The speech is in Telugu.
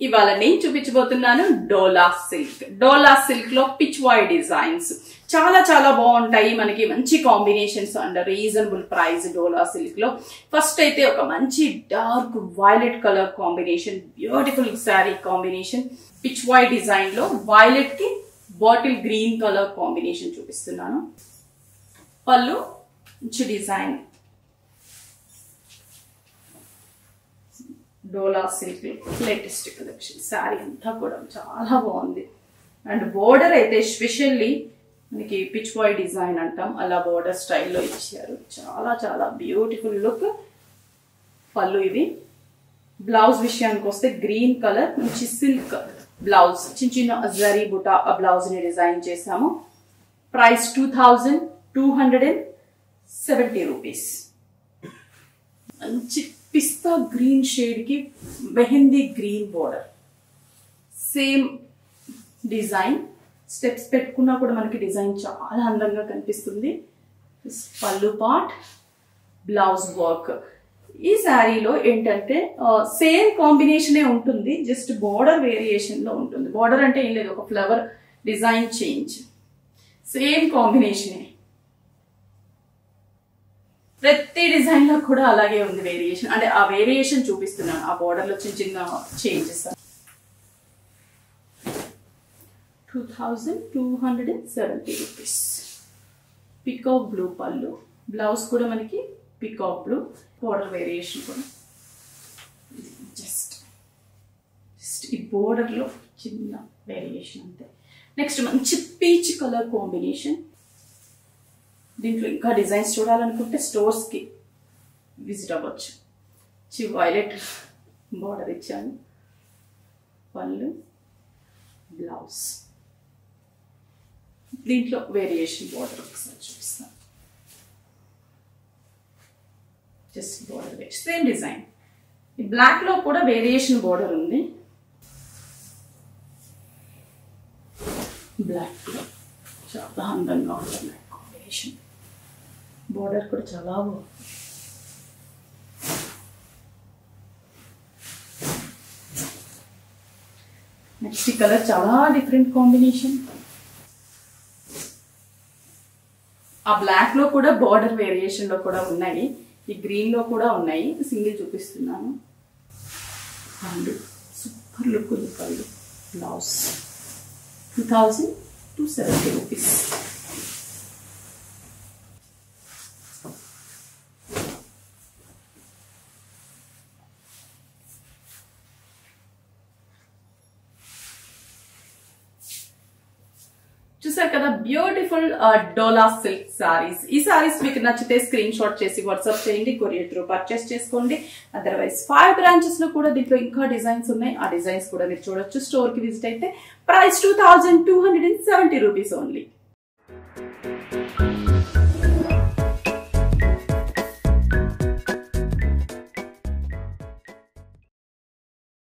ఇవాళ నేను చూపించబోతున్నాను డోలా సిల్క్. డోలా సిల్క్లో పిచ్ డిజైన్స్ చాలా చాలా బాగుంటాయి మనకి మంచి combinations and reasonable price Dola సిల్క్లో ఫస్ట్ అయితే ఒక మంచి dark violet colour combination beautiful sari combination pichwai డిజైన్లో వైలెట్కి బాటిల్ గ్రీన్ కలర్ కాంబినేషన్ చూపిస్తున్నాను. పళ్ళు మంచి design Dola silk latest collection. Sari అంతా కూడా చాలా బాగుంది. అండ్ బోర్డర్ అయితే స్పెషల్లీ మనకి పిచ్ బాయ్ డిజైన్ అంటాం. అలా బోర్డర్ స్టైల్లో ఇచ్చారు. చాలా చాలా బ్యూటిఫుల్ లుక్. పళ్ళు ఇది బ్లౌజ్ విషయానికి వస్తే గ్రీన్ కలర్ మంచి సిల్క్ బ్లౌజ్. చిన్న చిన్న జరీ బుటా ఆ బ్లౌజ్ని డిజైన్ చేసాము price two thousand two hundred and seventy rupees. మంచి పిస్తా గ్రీన్ షేడ్కి mehndi green border. Same design. Steps పెట్టుకున్నా కూడా మనకి డిజైన్ చాలా అందంగా కనిపిస్తుంది. పళ్ళు పాట్ బ్లౌజ్ వర్క్. ఈ శారీలో ఏంటంటే సేమ్ కాంబినేషనే ఉంటుంది జస్ట్ బోర్డర్ వేరియేషన్లో ఉంటుంది. బోర్డర్ అంటే ఏం లేదు ఒక ఫ్లవర్ డిజైన్ చేంజ్. సేమ్ కాంబినేషనే. ప్రతి డిజైన్లో కూడా అలాగే ఉంది వేరియేషన్ అంటే ఆ వేరియేషన్ చూపిస్తున్నాను. ఆ బోర్డర్లో చిన్న చిన్న changes two thousand two hundred and seventy rupees peacock blue పళ్ళు. బ్లౌజ్ కూడా మనకి పికాక్ బ్లూ బోర్డర్ వేరియేషన్ కూడా. జస్ట్ జస్ట్ ఈ బోర్డర్లో చిన్న వేరియేషన్ అంతే. నెక్స్ట్ మంచి పీచ్ కలర్ కాంబినేషన్ దీంట్లో ఇంకా డిజైన్స్ చూడాలనుకుంటే స్టోర్స్కి విజిట్ అవ్వచ్చు. చి వైలెట్ బార్డర్ ఇచ్చాను. పళ్ళు బ్లౌజ్. దీంట్లో వేరియేషన్ బార్డర్ ఒకసారి చూపిస్తాను. Just border same design. ఈ బ్లాక్లో కూడా వేరియేషన్ బార్డర్ ఉంది. బ్లాక్లో చాలా అందంగా ఉంటుంది. కాంబినేషన్ బోర్డర్ కూడా చాలా బాగుంది. నెక్స్ట్ కలర్ చాలా డిఫరెంట్ కాంబినేషన్ ఆ బ్లాక్లో కూడా బార్డర్ వేరియేషన్లో కూడా ఉన్నాయి. ఈ గ్రీన్లో కూడా ఉన్నాయి. సింగిల్ చూపిస్తున్నాను. పళ్ళు. సూపర్ లుక్ ఉంది పళ్ళు. Blouse two thousand two seventy rupees చూసారు కదా బ్యూటిఫుల్ డోలా సిల్క్ సారీస్ ఈ సారీస్ మీకు నచ్చితే స్క్రీన్ షాట్ చేసి వాట్సాప్ చేయండి కొరియర్ త్రూ పర్చేస్ చేసుకోండి. అదర్వైజ్ ఫైవ్ బ్రాంచెస్లో కూడా దీంట్లో ఇంకా డిజైన్స్ ఉన్నాయి. ఆ డిజైన్స్ కూడా మీరు చూడొచ్చు. స్టోర్కి విజిట్ అయితే price two thousand two hundred and seventy rupees only